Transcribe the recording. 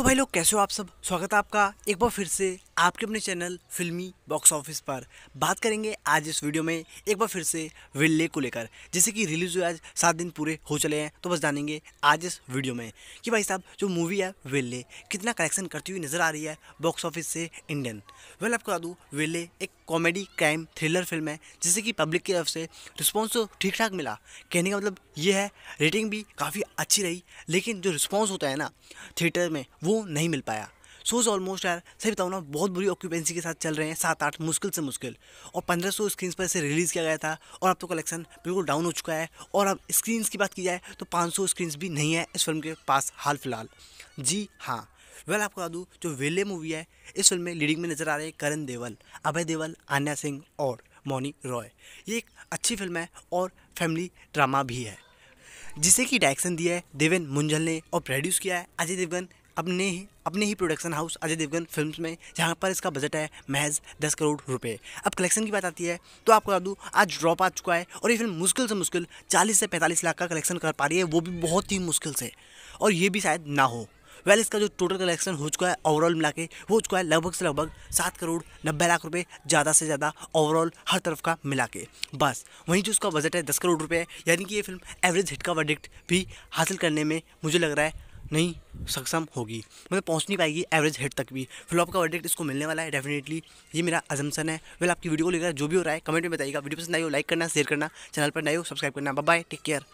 तो भाई लोग कैसे हो आप सब? स्वागत है आपका एक बार फिर से। आपके अपने चैनल फिल्मी बॉक्स ऑफ़िस पर बात करेंगे आज इस वीडियो में, एक बार फिर से विल्ले को लेकर। जैसे कि रिलीज़ हुए आज, सात दिन पूरे हो चले हैं तो बस जानेंगे आज इस वीडियो में कि भाई साहब, जो मूवी है विल्ले, कितना कलेक्शन करती हुई नज़र आ रही है बॉक्स ऑफ़िस से इंडियन। वेल आपको बता दूँ, विल्ले एक कॉमेडी क्राइम थ्रिलर फ़िल्म है, जिससे कि पब्लिक की तरफ़ से रिस्पॉन्स तो ठीक ठाक मिला। कहने का मतलब ये है रेटिंग भी काफ़ी अच्छी रही, लेकिन जो रिस्पॉन्स होता है ना थिएटर में, वो नहीं मिल पाया। शोज़ ऑलमोस्ट यार, सही बताऊँ ना, बहुत बुरी ऑक्यूपेंसी के साथ चल रहे हैं, सात आठ, मुश्किल से मुश्किल। और पंद्रह सौ स्क्रीन पर इसे रिलीज़ किया गया था, और अब तो कलेक्शन बिल्कुल डाउन हो चुका है, और अब स्क्रीन्स की बात की जाए तो पाँच सौ स्क्रीन्स भी नहीं है इस फ़िल्म के पास हाल फ़िलहाल। जी हाँ। वेल आपको बता दूँ, जो वेले मूवी है, इस फ़िल्म में लीडिंग में नज़र आ रहे हैं करण देवल, अभय देवल, आन्या सिंह और मौनी रॉय। ये एक अच्छी फ़िल्म है और फैमिली ड्रामा भी है। जिसे कि डायरेक्शन दिया है देवेन मुंजल ने और प्रोड्यूस किया है अजय देवगन अपने ही अपने ही production house Ajay Devgan films में जहाँ पर इसका बजट है महज दस करोड़ रुपए। अब कलेक्शन की बात आती है तो आपको बता दूँ आज ड्रॉप आ चुका है और ये फ़िल्म मुश्किल से मुश्किल चालीस से पैंतालीस लाख का कलेक्शन कर पा रही है वो भी बहुत ही मुश्किल से। और ये भी शायद ना हो। वेल well, इसका जो टोटल कलेक्शन हो चुका है ओवरऑल मिला के वो हो चुका है लगभग से लगभग सात करोड़ नब्बे लाख रुपए ज़्यादा से ज़्यादा ओवरऑल हर तरफ़ का मिला के। बस वहीं जो उसका बजट है दस करोड़ रुपए यानी कि ये फ़िल्म एवरेज हिट का वर्डिक्ट भी हासिल करने में मुझे लग रहा है नहीं, सक्षम होगी। मतलब पहुँच नहीं पाएगी एवरेज हेड तक भी। फ्लॉप का वर्डिक्ट इसको मिलने वाला है डेफिनेटली ये मेरा अजम्सन है। वेल आपकी वीडियो को लेकर जो भी हो रहा है कमेंट में बताइएगा। वीडियो पसंद आई हो लाइक करना शेयर करना चैनल पर नए हो सब्सक्राइब करना। Bye take care